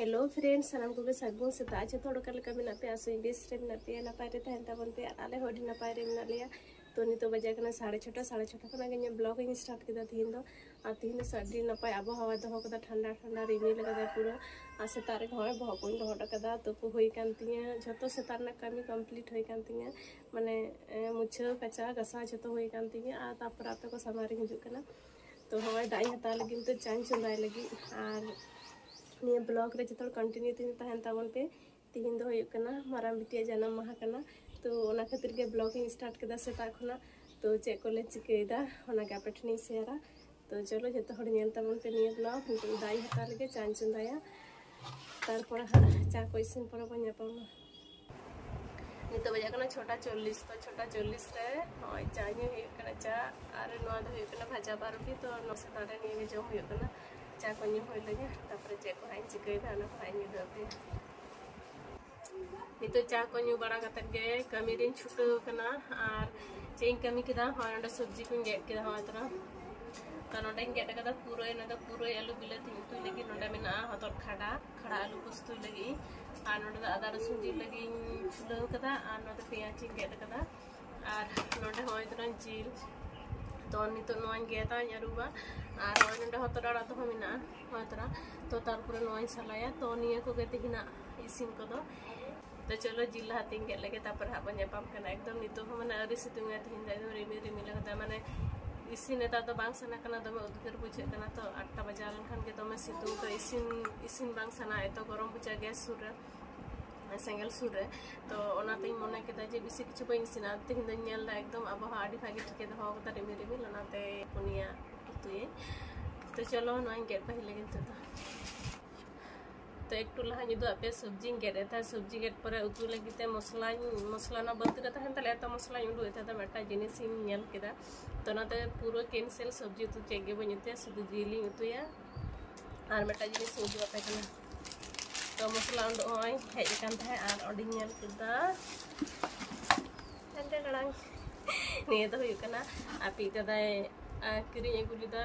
Hello friends सामान को सगुन सेता जो थोड़ा का मेना पे आसो बेस रे मेना पे आले होडी नपाय रे मेना लिया तो नितो बजे कना साढ़े छटा साढ़े छटा खना गने ब्लॉग इन स्टार्ट किदा थीन दो आ दो साडी नपाय आबो हवा दो ठंडा ठंडा रिमिल कदा पूरा आ सेता रे होय बह कोन दो तो को होई कान ना कमी कंप्लीट कान तिया माने मुछा कचा गसा जतो होई कान तिया आ तापर को समारे हिजु कना तो होय दाई हता लगी तो चाँद चंदाय लगी और निया ब्लॉग रे जो कंटिन्यू तीन तहन ताबन पे तीन दो होना माराम बिटिया जन्म माह करना तो ओना खातिर के ब्लॉगिंग स्टार्ट केदा सेता खुना तो चे को ले चिकेदा ओना के आपे ठनी शेयरा तो चलो जतो हड़ नेल ताबन पे निया ब्लॉग नितो दाई हता लगे चान चंदाया तारपर चा को इसिन पर बन जापाम नितो बजा कना छोटा 40 तो छोटा 40 रे होय चा ᱧᱩ ᱦᱩᱭᱩᱜ ᱠᱟᱱᱟ ᱪᱟ ᱟᱨ ᱱᱚᱣᱟ ᱫᱚ ᱦᱩᱭᱩᱜ ᱠᱟᱱᱟ ᱵᱷᱟᱡᱟ ᱵᱟᱨᱩᱴᱤ ᱛᱚ ᱱᱚᱥᱮ ᱛᱟᱨᱮ ᱱᱤᱭᱟᱹ ᱜᱮ ᱡᱚᱢ ᱦᱩᱭᱩᱜ ᱠᱟᱱᱟ चा ઝાકોની હોય લઈને આપણે ચેક વાંચી ગયા અને વાંચી દે ᱱᱤᱛᱚᱜ ᱪᱟ ᱠᱚ ᱧᱩ ᱵᱟᱲᱟ ᱠᱟᱛᱮᱫ ᱜᱮ ᱠᱟᱹᱢᱤ ᱨᱤᱧ ᱪᱷᱩᱴᱟᱹᱣ ᱠᱟᱱᱟ ᱟᱨ ᱪᱮᱫ ᱤᱧ ᱠᱟᱹᱢᱤ ᱠᱮᱫᱟ ᱦᱚᱸ ᱱᱚᱰᱮ ᱥᱚᱵᱽᱡᱤ ᱠᱚᱧ ᱜᱮᱫ ᱠᱮᱫᱟ ᱦᱚᱸ ᱛᱚᱨᱟ ᱛᱚ ᱱᱚᱰᱮᱧ ᱜᱮᱫ ᱠᱟᱫᱟ ᱯᱩᱨᱟᱹᱭ ᱱᱚᱰᱮ ᱯᱩᱨᱟᱹᱭ ᱟᱹᱞᱩ ᱵᱤᱞᱟᱹᱛᱤ ᱩᱛᱩᱭ ᱞᱟᱹᱜᱤᱫ ᱱᱚᱰᱮ ᱢᱮᱱᱟᱜᱼᱟ ᱦᱚᱛᱚᱫ ᱠᱷᱟᱰᱟ ᱠᱷᱟᱰᱟ ᱟᱹᱞᱩ ᱠᱚ ᱩᱛᱩᱭ ᱞᱟᱹᱜᱤᱫ ᱟᱨ ᱱᱚᱰᱮ ᱫᱚ ᱟᱫᱟ ᱨᱟᱹᱥᱩᱱ ᱡᱤᱞ ᱞᱟᱹᱜᱤᱫ ᱤᱧ ᱪᱷᱩᱞᱟᱹᱣ ᱠᱟᱫᱟ ᱟᱨ ᱱᱚᱰᱮ ᱯᱮᱸᱭᱟᱡᱽ ᱤᱧ ᱜᱮᱫ ᱠᱟᱫᱟ ᱟᱨ ᱱᱚᱰᱮ ᱦᱚᱸᱜᱼᱚᱭ ᱛᱚᱨᱟ ᱡᱤᱞ तो नितो नोन गेता ᱧᱟᱨᱩᱵᱟ ᱟᱨ ᱦᱚᱸ ᱱᱚᱰᱮ ᱦᱚᱛᱚᱫ ᱟᱲᱟᱜ ᱫᱚᱦᱚ ᱢᱮᱱᱟᱜᱼᱟ ᱦᱚᱸ ᱛᱚᱨᱟ ᱛᱚ ᱛᱟᱨᱯᱚᱨᱮ ᱱᱚᱣᱟᱧ ᱥᱟᱞᱟᱭᱟ ᱛᱚ ᱱᱤᱭᱟᱹ ᱠᱚᱜᱮ ᱛᱮᱦᱮᱧᱟᱜ ᱤᱥᱤᱱ ᱠᱚᱫᱚ तो चलो जिला हाथिंग गेट लगे तापर हाब नापाम करना एकदम नितो हो माने अरी सितुंग तेहन एकदम रिमिल रिमिल लगता माने इसिन नेता तो बांग सना कना दमे उद्गार बुझे कना तो आठटा बजा लेनखान के दमे सितुंग तो इसिन इसिन बांग सना एतो गरम बुझा गैस सुर सेंगल सुर तो मने जे बेसी दा एकदम आबहा आडी भागी ठिके कता रिमिल रिमिल पुनिया उतुए तो चलो गेट पहिले गिन तो एक लहा आपे सब्ज़ी था सब्ज़ी गेट पर उतु लगी मसला मसला है तले मसला उडू था मेटा जिनिस नेल केदा तो पूरा कैंसिल सब्ज़ी उतु चेगे बनुते शुद्ध जिली उतुया और मेटा जिनिस उदू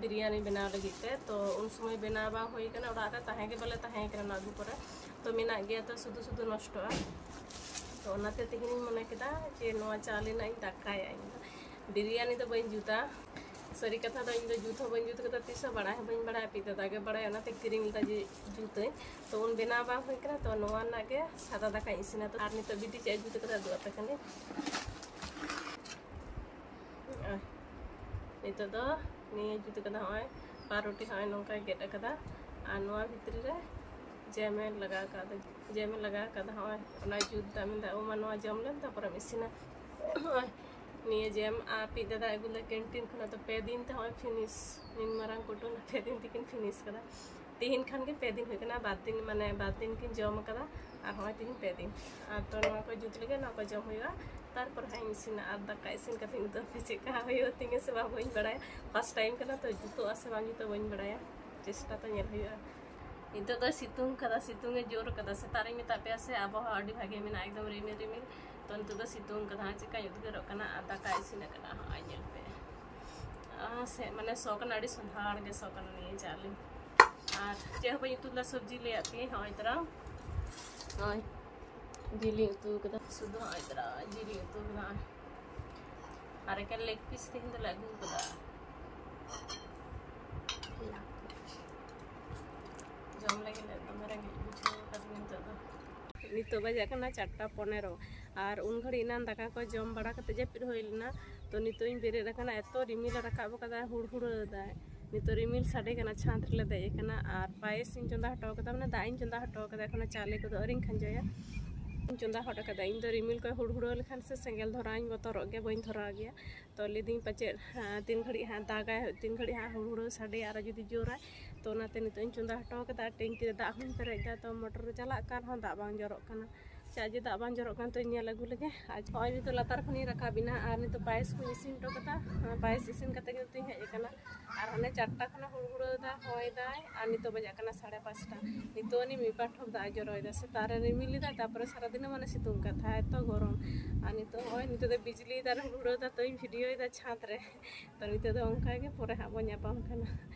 बिरयानी बनाव लगे तो उन समय बनाव बा होई कना ओड़ा रे ताहे के बले ताहे कना अगू पर तो मेना गया तो शुद्ध शुद्ध नष्टोआ तो तेहिन मने नोआ चाले दाकाया बिरयानी तो बइन जुता सरी, कथा दा इन जूत बन जूत कदा तीस बड़ा बन बड़ा पी दादा बड़ा ना किरी जूत तो उन बना बाकना तो नवा के दाका इसी तो नित बिटी चे जूत कदा दुआ तकने नित दो नहीं जूत कदा हॉय पारोटी हॉय नौका गेट कदा और नवा भितरी लगा कदा जेमेल लगा कदा हॉय जूत दाम जम लेन ᱱᱚᱣᱟ ᱡᱚᱢ ᱞᱮᱢ ᱛᱟᱨᱯᱚᱨᱮᱢ ᱤᱥᱤᱱᱟ ᱦᱚᱸᱜᱼᱚᱭ ᱱᱤᱭᱟᱹ ᱡᱮᱢ ᱟᱨ ᱯᱤᱡ ᱫᱟᱫᱟ ᱟᱹᱜᱩ ᱞᱮ ᱠᱮᱱᱴᱤᱱ ᱠᱷᱚᱱᱟᱜ ᱛᱚ ᱯᱮ ᱫᱤᱱ ᱛᱮ ᱦᱚᱸᱜᱼᱚᱭ ᱯᱷᱤᱱᱤᱥ ᱱᱤᱱ ᱢᱟᱨᱟᱝ ᱠᱩᱴᱩᱱ ᱯᱮ ᱫᱤᱱ ᱛᱮᱠᱤᱱ ᱯᱷᱤᱱᱤᱥ ᱠᱟᱫᱟ ᱛᱤᱦᱤᱧ ᱠᱷᱟᱱ ᱜᱮ ᱯᱮ ᱫᱤᱱ ᱦᱩᱭ ᱠᱟᱱᱟ ᱵᱟᱨ ᱫᱤᱱ ᱢᱟᱱᱮ ᱵᱟᱨ ᱫᱤᱱ ᱠᱤᱱ ᱡᱚᱢ ᱠᱟᱫᱟ ᱟᱨ ᱦᱚᱸᱜᱼᱚᱭ ᱛᱤᱦᱤᱧ ᱯᱮ ᱫᱤᱱ ᱟᱨ ᱛᱚ ᱱᱚᱣᱟ ᱠᱚ ᱡᱩᱛ ᱞᱮᱜᱮ ᱱᱚᱣᱟ ᱠᱚ ᱡᱚᱢ ᱦᱩᱭᱩᱜᱼᱟ तारपर हाँ इसिन और दाका इसिन कते तो चेका हुए से बाबू बड़ा फर्स्ट टाइम करना तो जुतो से बांग जुतो बी बड़ा चेष्टा तो नल नित तो सितुंग कदा सितुंग जोर कदा सेतारे मेता पे से आबहावा अभी भागे में एकदम रिमिल रिमिल तो नित सितुंग कदा दाका इसिन हाँ पे से माने सौकन गे सौकन नहीं चाली और चे बी सब्ज़ी ले आती हाँ हाँ जिली उतु कदा सुदु आइदरा जिली उतु कदा अरे के लेग पीस तेहन तो लागू कदा जम लगे तो दो और उन घड़ी दाका को जम बड़ा जपिर होइलना तो नितो इन बेरे रखना एतो रिमिल रखाब कदा दाय नितो रिमिल साडे कना छांत रे दे कना और पायस चंदा कदा माने दाइन चंदा एखोना चाले को अरिंग खंजया चंदा हट कदा इन रिमिल को हुड़हुड़ लेखान से सेंगल धरा बतर गे बी धरा तो लेदी पाचे तीन घड़ी हाँ दागा तीन घड़ी हाँ हुड़हुड़ साडे और जुदी जोरा तो नित चंदा कदा टेंकी दाग हूँ पेरेजा तो मोटर चला दा बांग जरना चाजे दा बांग जरना तो नल अगू लगे आज हॉय नित लातार खन रखाबिना और नित पायस को इसिन हटो कदा पायस इसिन कते हेजना और हाने चारटा खन हुड़हुड़ा हॉयदा और नित बजा साढ़े पाँचटा नित मीपा ठोक दा जरदा से तारे रिमिलदा तापर सारा दिन माने सितुंग कथा तो गरम और नित हॉय नित बिजली दार हुड़हुड़ा तो भिडियो छात रे तो नित अंका गे पर हाँ बो नापाम बिजली से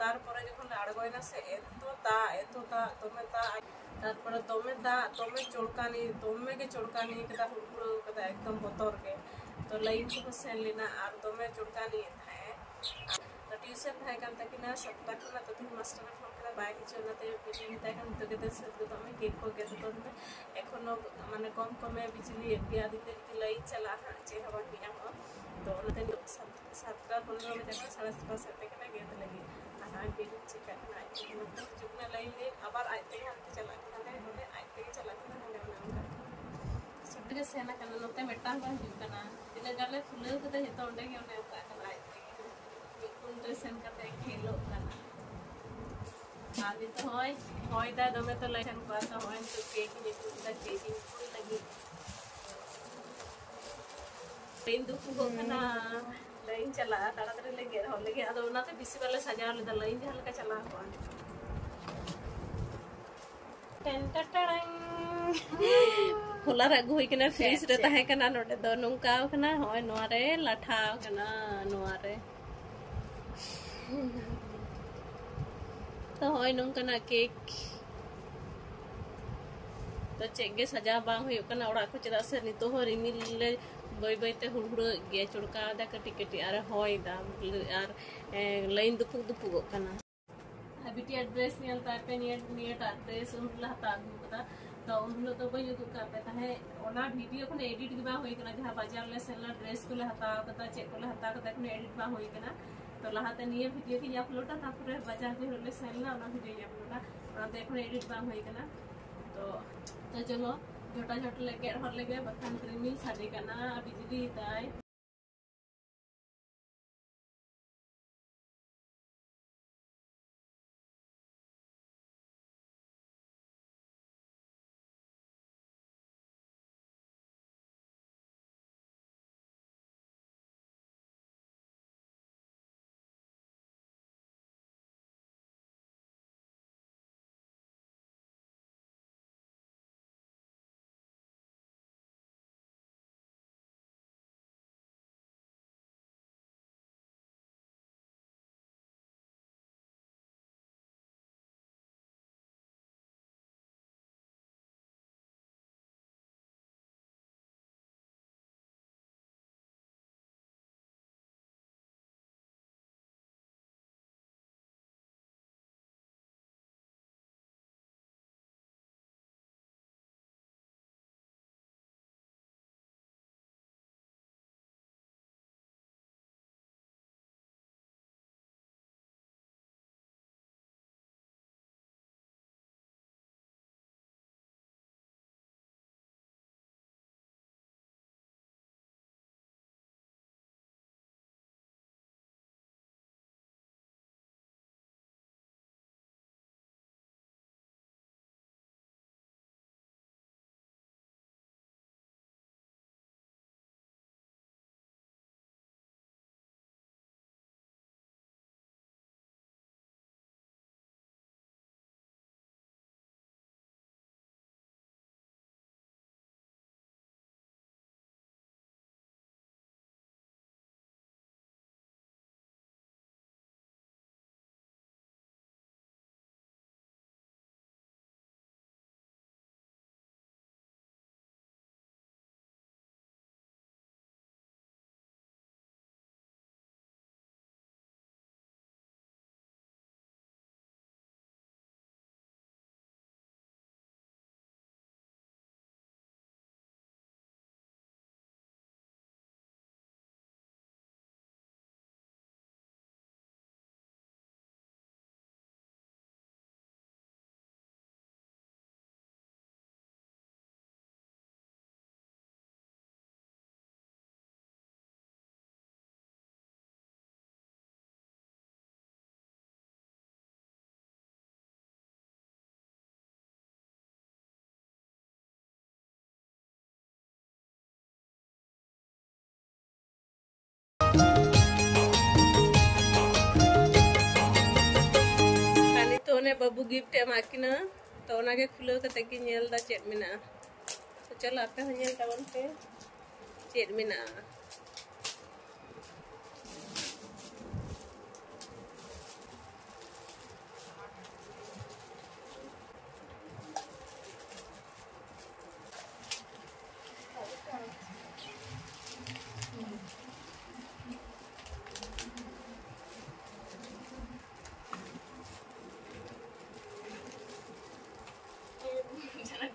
ᱛᱟᱨᱯᱚᱨᱮ ᱡᱚᱠᱷᱚᱱ ᱟᱬᱜᱚᱭᱮᱱᱟ ᱥᱮ ᱮᱛᱚ ᱫᱟᱜ ᱮᱛᱚ ᱫᱟᱜ ᱫᱚᱢᱮ ᱫᱟᱜ ᱛᱟᱨᱯᱚᱨᱮ ᱫᱚᱢᱮ ᱫᱟᱜ ᱫᱚᱢᱮ ᱪᱚᱲᱠᱟᱱᱤ ᱫᱚᱢᱮ ᱜᱮ ᱪᱚᱲᱠᱟᱱᱤ ᱠᱮᱫᱟ ᱦᱩᱲᱦᱩᱲᱟᱹᱣ ᱠᱮᱫᱟ ᱮᱠᱫᱚᱢ ᱵᱚᱛᱚᱨ ᱜᱮ ᱛᱚ ᱞᱟᱭᱤᱱ ᱠᱚᱠᱚ ᱥᱮᱱ ᱞᱮᱱᱟ ᱟᱨ ᱫᱚᱢᱮ ᱪᱚᱲᱠᱟᱱᱤᱭᱮᱫ ᱛᱟᱦᱮᱸᱫ ᱴᱤᱭᱩᱥᱚᱱ ᱛᱟᱦᱮᱸ ᱠᱟᱱ ᱛᱟᱹᱠᱤᱱᱟ ᱥᱟᱛᱴᱟ ᱠᱷᱚᱱᱟᱜ ᱛᱚ ᱛᱤᱦᱤᱧ ᱢᱟᱥᱴᱟᱨᱮ ᱯᱷᱳᱱ ᱠᱮᱫᱟ ᱵᱟᱭ ᱦᱤᱡᱩᱜ ᱚᱱᱟᱛᱮ ᱵᱤᱡᱞᱤ ᱢᱮᱛᱟᱭ ᱠᱟᱱᱟ ᱱᱤᱛᱚᱜ ᱜᱮᱫ ᱥᱟᱹᱛ ᱜᱚᱫᱚᱜ ᱢᱮ ᱠᱮᱠ ᱠᱚ ᱜᱮᱫ ᱜᱚᱫ ᱢᱮ ᱮᱠᱷᱚᱱᱳ ᱢᱟᱱᱮ ᱠᱚᱢ ᱠᱚᱢᱮ ᱵᱤᱡᱞᱤᱭᱮᱫ ᱜᱮᱭᱟ ᱟᱫᱚ ᱡᱩᱫᱤ ᱞᱟᱭᱤᱱ ᱪᱟᱞᱟᱜᱼᱟ ᱦᱟᱸᱜ ᱪᱮᱫ ᱦᱚᱸ ᱵᱟᱝ ᱧᱟᱢᱚᱜᱼᱟ ᱛᱚ ᱚᱱᱟᱛᱮ ᱥᱟᱛᱴᱟ ᱯᱚᱱᱨᱚ ᱵᱟᱡᱟᱜ ᱠᱟᱱᱟ ᱥᱟᱲᱮ ᱥᱟᱛᱴᱟ ᱥᱮᱴᱮᱨ ᱠᱟᱱᱟ ᱜᱮᱫ ᱞᱟᱹᱜᱤᱫ आधार बेगूचे करना मतलब जुग्नालयले আবার আইতে হাতে চালাতে হবে হবে আইতে চালাতে হবে সুটকে সেনা কানা নতে মেটাং বান হুকানা দিনে গালে ফুলে কতে হেতো ওন্ডে গে ওনে ওকা কানা আইতে মিকুন তো সেন কাতে খেলো কানা আদি তো হয় হয় দা দমে তো লাইছেন কোয়া তো হয় তো কেক নি কুতা কেক নি কুল লাগি পেন দুঃখ গোখানা चला ताड़ाताड़ी लगे हो लगे अदो उनाते बिसी वाले सजा ले द लाइन हल्का चला हो टेन टटड़ंग होला रगु होई कना फ्रीज रे ताहे कना नोडे दो नोंका कना होय नोरे लाठा कना नोरे तो होय नोंकना केक। तो चेगे तो चेक सजा बड़ा को चेदा से नित रिमिल बैबईते हूड़हुड़े चुड़का कटी कटी और हयदा और लाइन दुपुक दुपुक हाबीटी एड्रेस एड्रेस हत्या भिडियो खुद एडिट होना जहाँ बजार ले सेन ड्रेस को हत्या चेकले हत्या एडिट बना तो लहाते नहीं भिडियो की अपलोडा तपर बजार जो सेन भिडियो अपलोडा तो एडिट बना तो तो चलो झोटा झोटा लेके हर लगे बखान प्रेमी साड़ी कना बिजली दाई ने बाबू गिफ्ट एम किना तो उनके तो चलो आपे हो नेल पे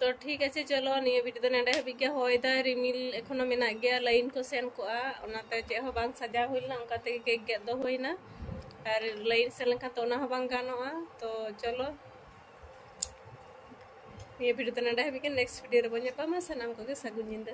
तो ठीक है, चलो नीडियो वीडियो तो नेडे हबी के होयदा रिमिल एखोनो मेना गया, लाइन को सेन को ओनाते सजा होना उनका ते केक गेट दो होइना और लाइन से लंका तो तो चलो। निया वीडियो तो नेडे हबी के नेक्स्ट भिडियो रे बने के सगुन ज़िंदा